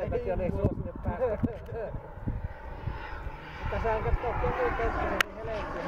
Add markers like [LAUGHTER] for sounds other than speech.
Sen takia ne ei suo sinne päästä. [LAUGHS] Mutta saan katsoa niin